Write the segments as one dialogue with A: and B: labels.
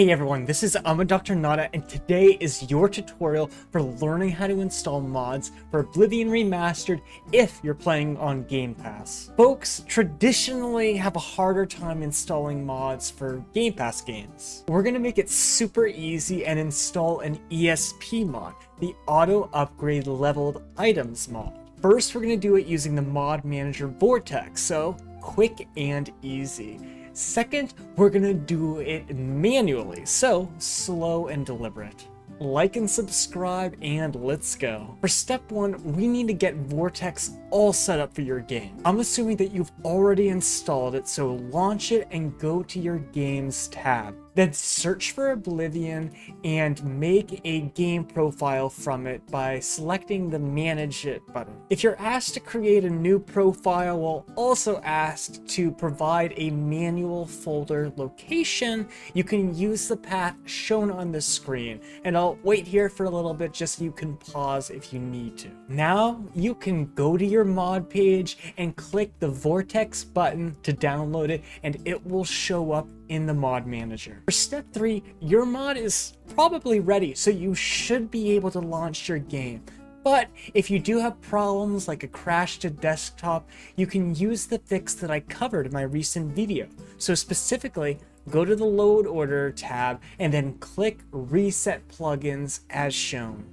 A: Hey everyone, this is I'm a Doctor Not A and today is your tutorial for learning how to install mods for Oblivion Remastered if you're playing on Game Pass. Folks traditionally have a harder time installing mods for Game Pass games. We're going to make it super easy and install an ESP mod, the Auto Upgrade Leveled Items mod. First, we're going to do it using the Mod Manager Vortex, so quick and easy. Second, we're gonna do it manually, so slow and deliberate. Like and subscribe, and let's go. For step one, we need to get Vortex all set up for your game. I'm assuming that you've already installed it, so launch it and go to your Games tab. Then search for Oblivion and make a game profile from it by selecting the Manage It button. If you're asked to create a new profile while also asked to provide a manual folder location, you can use the path shown on the screen. And I'll wait here for a little bit just so you can pause if you need to. Now you can go to your mod page and click the Vortex button to download it and it will show up in the mod manager. For step three, your mod is probably ready, so you should be able to launch your game. But if you do have problems like a crash to desktop, you can use the fix that I covered in my recent video. So specifically, go to the load order tab and then click reset plugins as shown.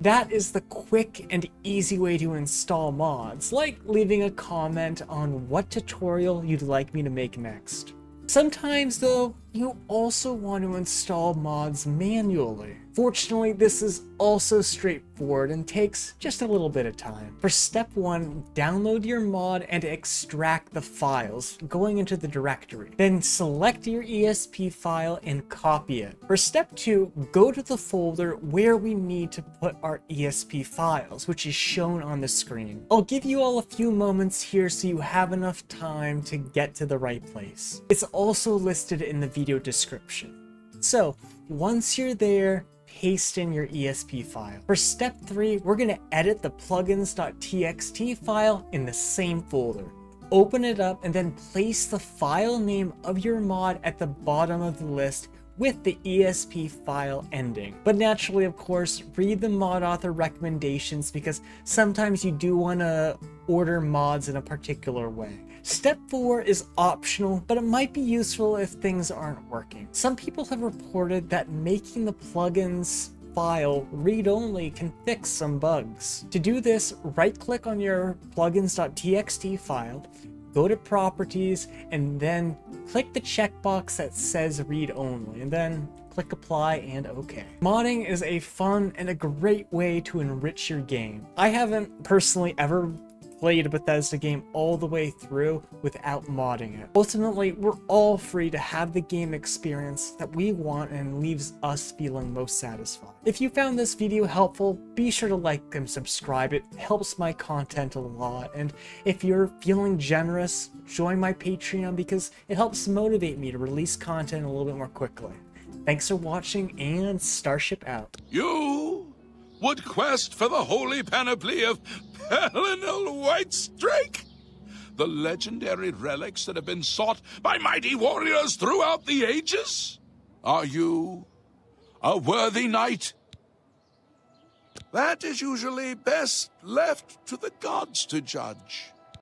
A: That is the quick and easy way to install mods, like leaving a comment on what tutorial you'd like me to make next. Sometimes though, you also want to install mods manually. Fortunately, this is also straightforward and takes just a little bit of time. For step one, download your mod and extract the files, going into the directory. Then select your ESP file and copy it. For step two, go to the folder where we need to put our ESP files, which is shown on the screen. I'll give you all a few moments here so you have enough time to get to the right place. It's also listed in the video description. So once you're there, paste in your ESP file. For step three, we're gonna edit the plugins.txt file in the same folder. Open it up and then place the file name of your mod at the bottom of the list with the ESP file ending. But naturally, of course, read the mod author recommendations because sometimes you do want to order mods in a particular way. Step 4 is optional, but it might be useful if things aren't working. Some people have reported that making the plugins file read-only can fix some bugs. To do this, right-click on your plugins.txt file, go to properties, and then click the checkbox that says read only, and then click apply and okay. Modding is a fun and a great way to enrich your game. I haven't personally ever played a Bethesda game all the way through without modding it. Ultimately, we're all free to have the game experience that we want and leaves us feeling most satisfied. If you found this video helpful, be sure to like and subscribe. It helps my content a lot. And if you're feeling generous, join my Patreon because it helps motivate me to release content a little bit more quickly. Thanks for watching and Starship out.
B: You would quest for the holy panoply of Pelinal Whitestrake? The legendary relics that have been sought by mighty warriors throughout the ages? Are you a worthy knight? That is usually best left to the gods to judge.